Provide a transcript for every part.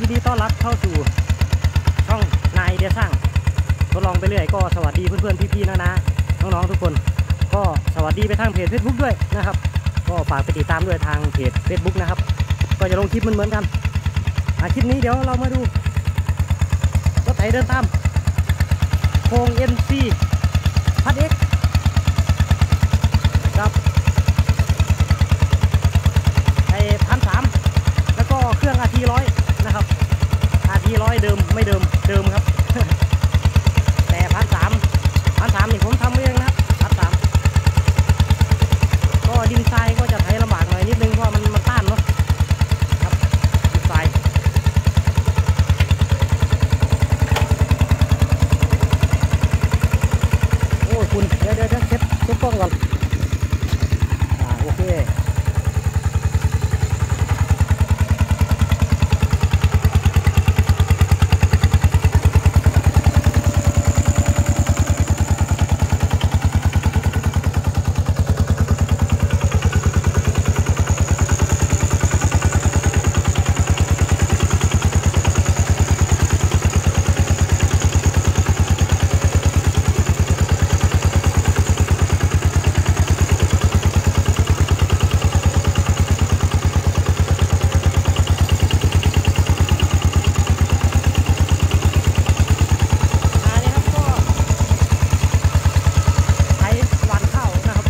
ดีครับก็ยินดีต้อนรับเข้าสู่ช่องนายเดียสร้างทดลองไปเรื่อยก็สวัสดีเพื่อนๆพี่ๆนะนะน้องๆทุกคน ก็สวัสดีไปทางเพจ Facebook ด้วยนะครับ ก็ฝากไปติดตามด้วยทางเพจ Facebook นะครับ ก็จะลงคลิปเหมือนๆกันอะคลิปนี้เดี๋ยวเรามาดูรถไถเดินตามโครง NC พัด X กับไอ้พันสามแล้วก็เครื่อง RT ร้อย ยี่ร้อยเดิมไม่เดิมเดิมครับ แต่พันสามพันสามนี่ผมทำเองนะครับพันสามก็ดินทรายก็จะไถลำบากหน่อยนิดนึงเพราะว่ามันมันต้านเนาะครับดินทรายโอ้ยคุณเดี๋ยวเดี๋ยวเดี๋ยวเช็ดเช็ดกล้องก่อนอ่าโอเค อันนี้ครับก็ไถหวานข้าวนะครับ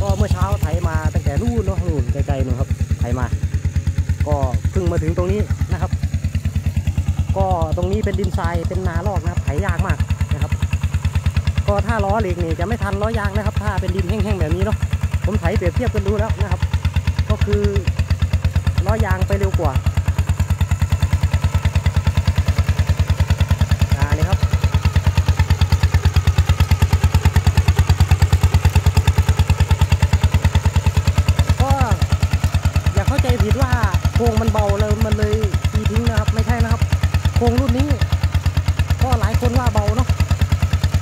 ก็เมื่อเช้าไถมาตั้งแต่นู่นเนาะนู่นไกลๆนู่นครับไถมา ก็เพิ่งมาถึงตรงนี้นะครับ ก็ตรงนี้เป็นดินทรายเป็นนาลอกนะครับไถยากมากนะครับ ก็ถ้าล้อเหล็กนี่จะไม่ทันล้อยางนะครับ ถ้าเป็นดินแห้งๆแบบนี้เนาะผมไถเปรียบเทียบกันดูแล้วนะครับ ก็คือล้อยางไปเร็วกว่า อ่านี่ครับ ก็อย่าเข้าใจผิดว่าโครงมันเบาเลยมันเลยตีทิ้งนะครับ ไม่ใช่นะครับ โคร งรุ่นนี้ก็หลายคนว่าเบาเนาะ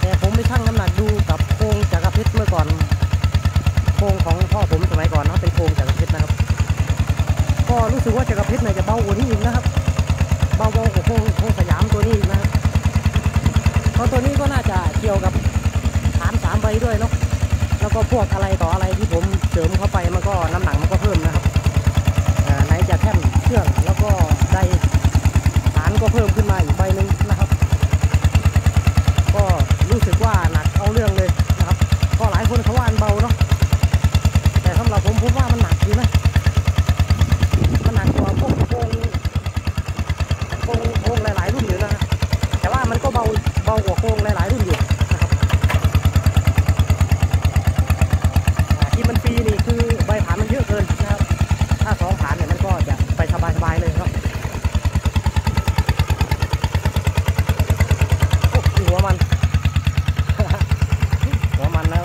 แต่ผมไปชั่งน้ำหนักดูกับโครงจักรเพชรเมื่อก่อน โครงของพ่อผมสมัยก่อนเนาะเป็นโครงจักรเพชรนะครับ ก็รู้สึกว่าจักรเพชรเนี่ยจะเบากว่านี้อีกนะครับ เบาๆกว่าโครงโครงสยามตัวนี้นะครับเพราะตัวนี้ก็น่าจะเกี่ยวกับฐานสามใบด้วยเนาะแล้วก็พวกอะไรต่ออะไรที่ผมเสริมเข้าไปมันก็น้ำหนักมันก็เพิ่มนะครับไหนจะแท่นเครื่องแล้วก็ได ก็เพิ่มขึ้นมาอีกใบหนึ่งนะครับ ก็รู้สึกว่าหนักเอาเรื่องเลยนะครับ ก็หลายคนเขาว่ามันเบาเนาะ แต่สำหรับผมผมว่ามันหนักอยู่นะ มันหนักกว่าพวกโครงโครงโครงหลาย ๆ รุ่นอยู่นะฮะ แต่ว่ามันก็เบาเบากว่าโครงหลาย ๆ รุ่นอยู่นะครับอ่าที่มันฟรีนี่คือใบผานมันเยอะเกินนะครับ ถ้าสองผานเนี่ยมันก็จะไปสบาย ๆ เลยครับโอ้หัวมัน หัวมันแล้ว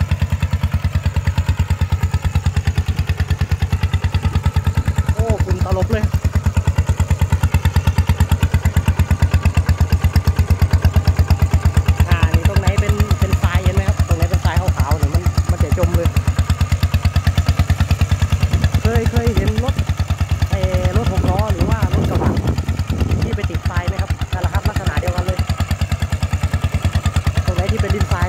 โอ้คุณตลบเลย อ่านี่ตรงไหนเป็นเป็นทรายเห็นไหมครับ ตรงไหนเป็นทรายขาวๆเนี่ยมันมันจะจมเลย เคยเคยเห็นรถไอ้รถหกล้อหรือว่ารถกระบะที่ไปติดทรายไหมครับนั่นแหละครับลักษณะเดียวกันเลย ตรง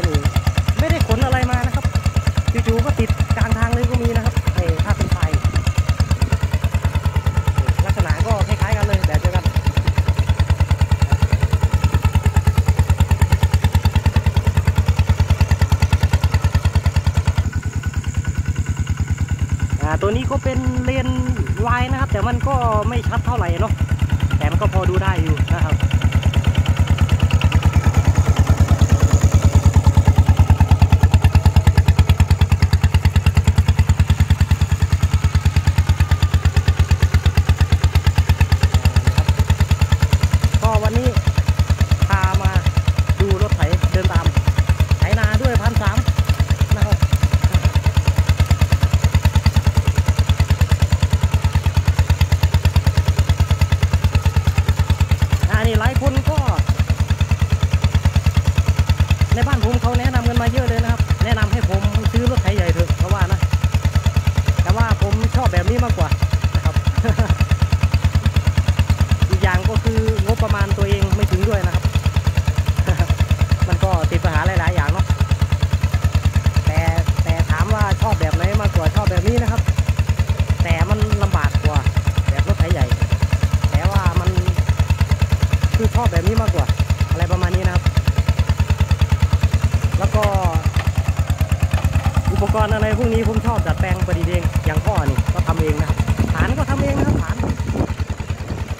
ปกรณ์อะไรพวกนี้ผมชอบดัดแปลงประดิเองอย่างพ่อนี่ก็ทำเองนะฐานก็ทำเองนะครับฐาน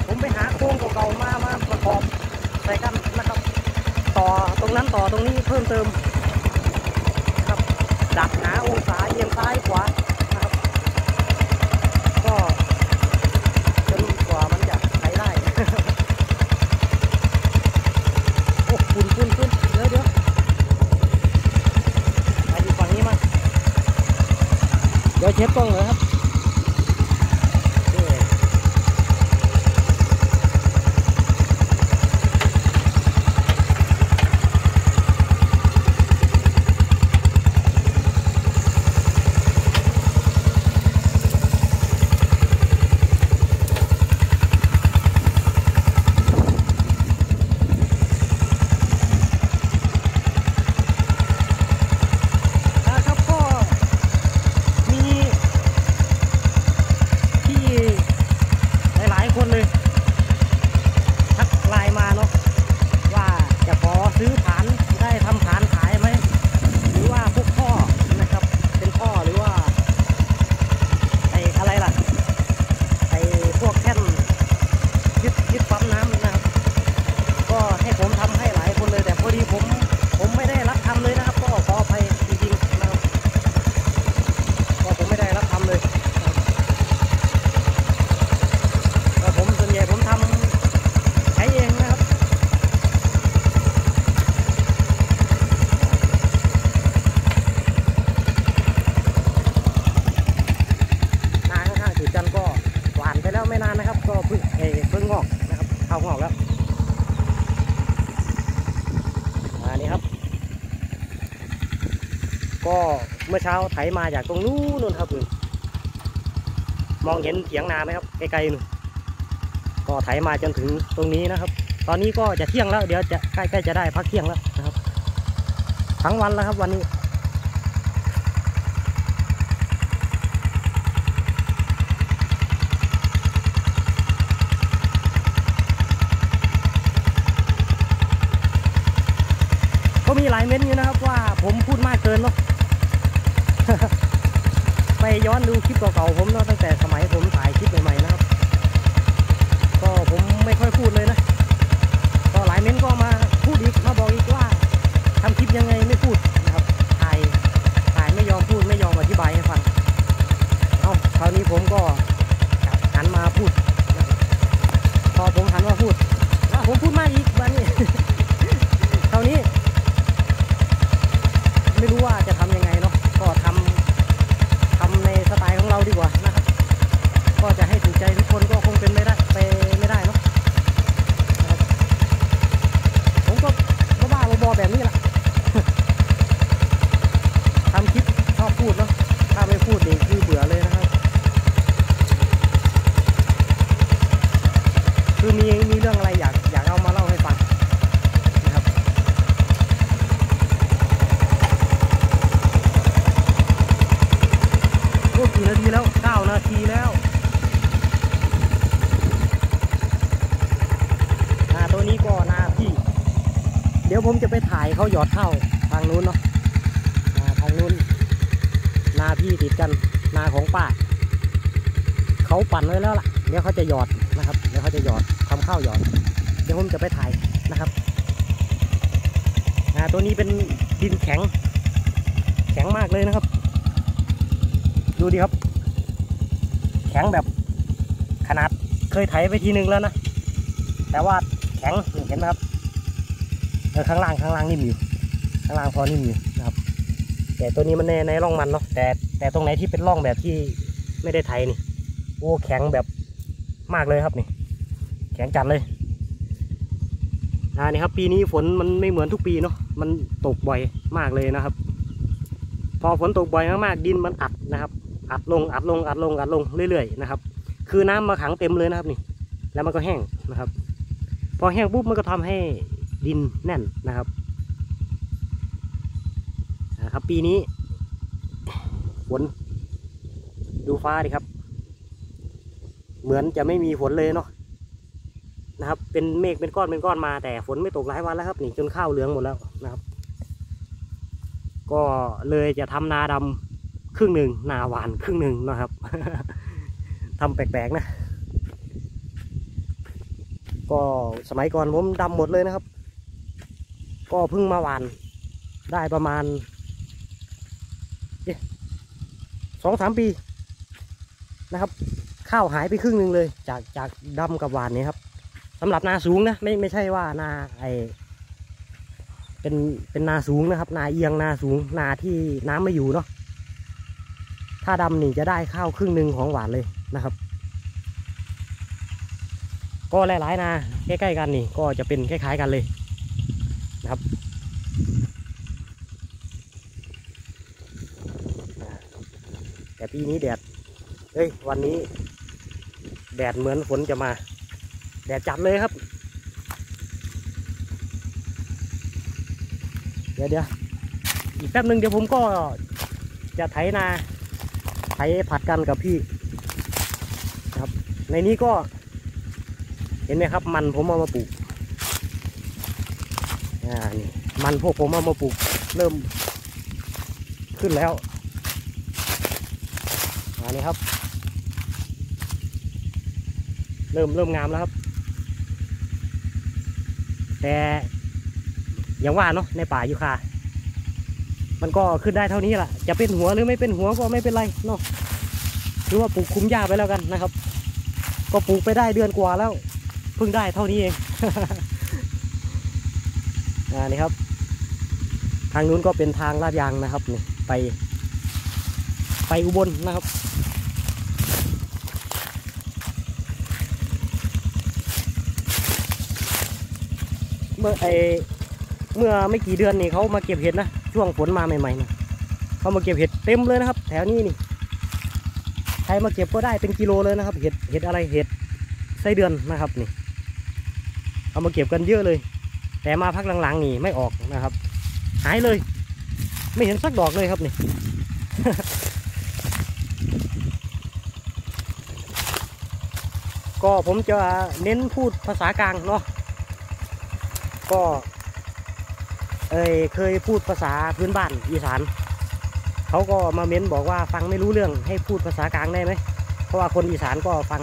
ผมไปหาโครงเก่ามามาประกอบใส่กันนะครับ ต่อตรงนั้นต่อตรงนี้เพิ่มเติมครับดัดหาองศาเอียงซ้ายขวา เดี๋ยวเช็ดกล้องเลยครับนี่นะครับก็มีที่หลายๆคนเลย ทักไลน์มาเนาะว่าจะขอซื้อผานได้ทำผานขายไหม หรือว่าพวกท่อนะครับ เป็นท่อหรือว่าไอ้อะไรล่ะไอ้พวกแท่นยึดยึดปั๊มน้ำนะครับ ก็ให้ผมทำให้หลายคนเลยแต่พอดีผมผมไม่ได้รับทำเลยนะครับ ก็ขออภัยจริงๆนะครับก็ผมไม่ได้รับทำเลยนะครับก็ผมส่วนใหญ่ผมทำใช้เองนะครับ นาข้างๆจุดจันทร์ก็หวานไปแล้วไม่นานนะครับ ก็เพิ่งเออเพิ่งงอกนะครับเข้างอกแล้วอันนี้ครับ ก็เมื่อเช้าไถมาจากตรงนู้นนู่นครับคุณมองเห็นเถียงนาไหมครับไกลๆนู่นก็ไถมาจนถึงตรงนี้นะครับ ตอนนี้ก็จะเที่ยงแล้ว เดี๋ยวจะใกล้ๆจะได้พักเที่ยงแล้วนะครับ ทั้งวันแล้วครับวันนี้ก็มีหลายเม้นต์อยู่นะครับว่าผมพูดมากเกินเนาะ ไปย้อนดูคลิปเก่าๆผมเนาะตั้งแต่สมัยผมถ่ายคลิปใหม่ๆนะครับ ก็ผมไม่ค่อยพูดเลยนะ ก็หลายเม้นต์ก็มาพูดอีกมาบอกอีกว่าทำคลิปยังไงไม่พูดนะครับถ่ายถ่ายไม่ยอมพูดไม่ยอมอธิบายให้ฟัง เอาคราวนี้ผมก็หันมาพูดนะครับพอผมหันมาพูดว่าผมพูดมากอีกบ้านนี้ คราวนี้ ไม่รู้ว่าจะทำยังไงเนาะ ก็ทำทำในสไตล์ของเราดีกว่านะครับ ก็จะให้ถูกใจทุกคนก็คงเป็นไม่ได้ไปไม่ได้เนาะนะครับผมก็บ้าๆบอๆแบบนี้แหละ ทำคลิปชอบพูดเนาะ ถ้าไม่พูดนี่คือเบื่อเลยนะครับ คือมีมีเรื่องอะไรอยากอยากเอามาเล่าให้ฟังนะครับ โอ้กี่นาทีแล้วเก้านาทีแล้ว นี้ก็นาพี่ เดี๋ยวผมจะไปถ่ายเขาหยอดเข้าทางนู้นเนาะอ่าทางนู้น นาพี่ติดกัน นาของป้าเขาปั่นไว้แล้วล่ะ เดี๋ยวเขาจะหยอดนะครับ เดี๋ยวเขาจะหยอดทำข้าวหยอด เดี๋ยวผมจะไปถ่ายนะครับตัวนี้เป็นดินแข็ง แข็งมากเลยนะครับ ดูดิครับ แข็งแบบขนาดเคยไถไปทีนึงแล้วนะ แต่ว่า แข็งเห็นไหมครับข้างล่างข้างล่างนิ่มอยู่ข้างล่างพอนิ่มอยู่นะครับ แต่ตัวนี้มันในในร่องมันเนาะแต่แต่ตรงไหนที่เป็นร่องแบบที่ไม่ได้ไถนี่โอ้แข็งแบบมากเลยครับนี่ แข็งจัดเลยอ่านี่ครับ ปีนี้ฝนมันไม่เหมือนทุกปีเนาะมันตกบ่อยมากเลยนะครับ พอฝนตกบ่อยมากๆดินมันอัดนะครับ อัดลงอัดลงอัดลงอัดลงเรื่อยๆนะครับ คือน้ำมาขังเต็มเลยนะครับนี่ แล้วมันก็แห้งนะครับ พอแห้งปุ๊บมันก็ทำให้ดินแน่นนะครับนะครับปีนี้ฝนดูฟ้าดิครับ เหมือนจะไม่มีฝนเลยเนาะนะครับ เป็นเมฆเป็นก้อนเป็นก้อนมา แต่ฝนไม่ตกหลายวันแล้วครับนี่จนข้าวเหลืองหมดแล้วนะครับ ก็เลยจะทำนาดำครึ่งหนึ่งนาหวานครึ่งหนึ่งนะครับทำแปลกๆนะ ก็สมัยก่อนผมดำหมดเลยนะครับ ก็เพิ่งมาหวานได้ประมาณสองสามปีนะครับ ข้าวหายไปครึ่งหนึ่งเลย จากจากดำกับหวานเนี่ยครับสำหรับนาสูงนะไม่ไม่ใช่ว่านาไอเป็นเป็นนาสูงนะครับ นาเอียงนาสูงนาที่น้ำไม่อยู่เนาะถ้าดำนี่จะได้ข้าวครึ่งหนึ่งของหวานเลยนะครับ ก็หลายๆนาใกล้ๆกันนี่ก็จะเป็นคล้ายๆกันเลยนะครับแต่ปีนี้แดดเอ้ยวันนี้ แดดเหมือนฝนจะมา แดดจัดเลยครับ เดี๋ยวเดี๋ยวอีกแป๊บหนึ่งเดี๋ยวผมก็จะไถนาไถผัดกันกับพี่ ครับ ในนี้ก็ เห็นไหมครับ มันผมเอามาปลูกอ่านี่มันพวกผมเอามาปลูก เริ่มขึ้นแล้วอันนี้ครับ เริ่มเริ่มงามแล้วครับ แต่อย่างว่าเนาะในป่ายูคา มันก็ขึ้นได้เท่านี้แหละจะเป็นหัวหรือไม่เป็นหัวก็ไม่เป็นไรเนาะหรือว่าปลูกคุ้มหญ้าไปแล้วกันนะครับ ก็ปลูกไปได้เดือนกว่าแล้ว เพิ่งได้เท่านี้เองอ่านี่ครับ ทางนู้นก็เป็นทางลาดยางนะครับนี่ไป ไปอุบลนะครับเมื่อไอเมื่อไม่กี่เดือนนี่เขามาเก็บเห็ดนะช่วงฝนมาใหม่ๆนะเขามาเก็บเห็ดเต็มเลยนะครับ แถวนี้นี่ใครมาเก็บก็ได้เป็นกิโลเลยนะครับ เห็ดเห็ดอะไรเห็ดไส้เดือนนะครับนี่ เอามาเก็บกันเยอะเลย แต่มาพักหลังๆนี่ไม่ออกนะครับ หายเลย ไม่เห็นสักดอกเลยครับนี่ก็ผมจะเน้นพูดภาษากลางเนาะก็เอยเคยพูดภาษาพื้นบ้านอีสานเขาก็มาเม้นบอกว่าฟังไม่รู้เรื่องให้พูดภาษากลางได้ไหมเพราะว่าคนอีสานก็ฟัง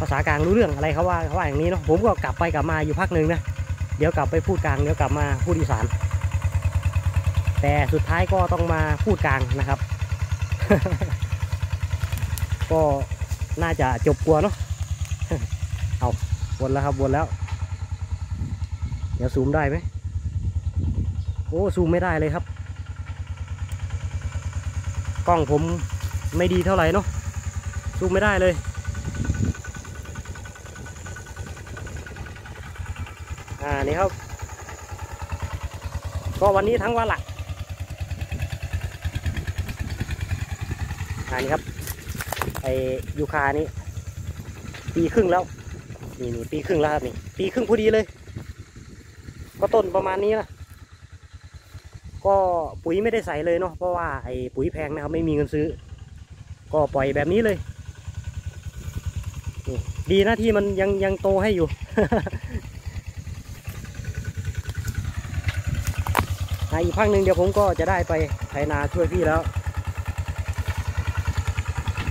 ภาษากลางรู้เรื่องอะไรเขาว่าเขาว่าอย่างนี้เนาะผมก็กลับไปกลับมาอยู่พักหนึ่งนะเดี๋ยวกลับไปพูดกลางเดี๋ยวกลับมาพูดอีสาน แต่สุดท้ายก็ต้องมาพูดกลางนะครับ ก็น่าจะจบกลัวเนาะเอาวนแล้วครับวนแล้ว เดี๋ยวซูมได้ไหมโอ้ซูมไม่ได้เลยครับ กล้องผมไม่ดีเท่าไหร่เนาะซูมไม่ได้เลย อ่านี่ครับ ก็วันนี้ทั้งวันละอ่านี่ครับ ไอยูคานี้ปีครึ่งแล้ว นี่นี่ปีครึ่งแล้วครับนี่ ปีครึ่งพอดีเลย ก็ต้นประมาณนี้นะก็ปุ๋ยไม่ได้ใส่เลยเนาะ เพราะว่าไอ้ปุ๋ยแพงนะครับไม่มีเงินซื้อ ก็ปล่อยแบบนี้เลย ดีนะที่มันยังยังโตให้อยู่ อีกพักหนึ่งเดี๋ยวผมก็จะได้ไปไถนาช่วยพี่แล้ว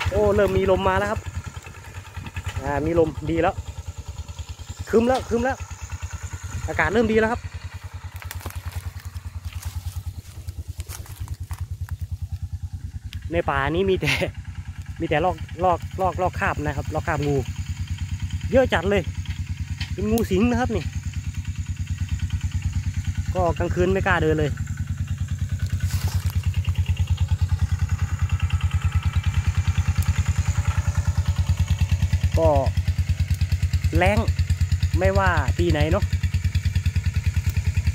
โอ้เริ่มมีลมมาแล้วครับอ่ามีลมดีแล้วครึมแล้วครึมแล้ว อากาศเริ่มดีแล้วครับในป่านี้มีแต่ มีแต่ลอกลอกลอกลอกคาบนะครับลอกคาบงู เยอะจัดเลย เป็นงูสิงนะครับนี่ ก็กลางคืนไม่กล้าเดินเลยก็แรงไม่ว่าปีไหนเนาะ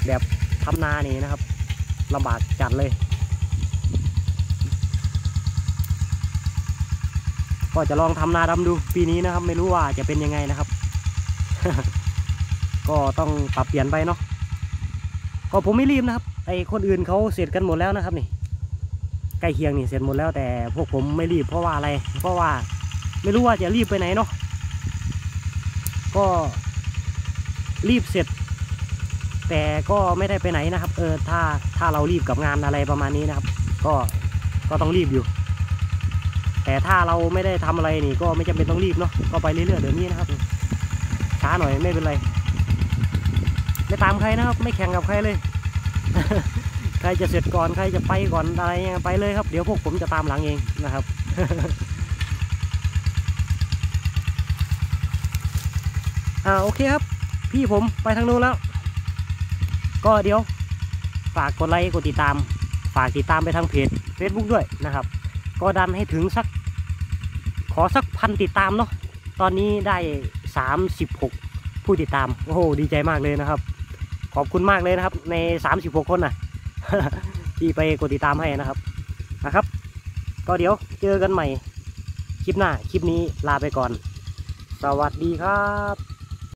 แบบทำนานี่นะครับลำบากจัดเลย ก็จะลองทำนาดำดูปีนี้นะครับ ไม่รู้ว่าจะเป็นยังไงนะครับ ก็ต้องปรับเปลี่ยนไปเนาะ ก็ผมไม่รีบนะครับ ไอคนอื่นเขาเสร็จกันหมดแล้วนะครับนี่ใกล้เคียงนี่เสร็จหมดแล้วแต่พวกผมไม่รีบเพราะว่าอะไร เพราะว่าไม่รู้ว่าจะรีบไปไหนเนาะก็รีบเสร็จ แต่ก็ไม่ได้ไปไหนนะครับ เออถ้าถ้าเรารีบกับงานอะไรประมาณนี้นะครับ ก็ก็ต้องรีบอยู่ แต่ถ้าเราไม่ได้ทำอะไรนี่ก็ไม่จำเป็นต้องรีบเนาะก็ไปเรื่อยๆเดี๋ยวนี้นะครับช้าหน่อยไม่เป็นไร ตามใครนะครับ ไม่แข่งกับใครเลย ใครจะเสร็จก่อนใครจะไปก่อนอะไรยังไงไปเลยครับ เดี๋ยวพวกผมจะตามหลังเองนะครับอ่าโอเคครับ พี่ผมไปทางนู้นแล้ว ก็เดี๋ยว ฝากกดไลค์กดติดตาม ฝากติดตามไปทางเพจ Facebook ด้วยนะครับ ก็ดันให้ถึงสัก ขอสักพันติดตามเนาะตอนนี้ได้สามสิบหกผู้ติดตาม โอ้โห ดีใจมากเลยนะครับ ขอบคุณมากเลยนะครับ ในสามสิบหกคนน่ะที่ไปกดติดตามให้นะครับนะครับ ก็เดี๋ยวเจอกันใหม่ คลิปหน้า คลิปนี้ลาไปก่อน สวัสดีครับ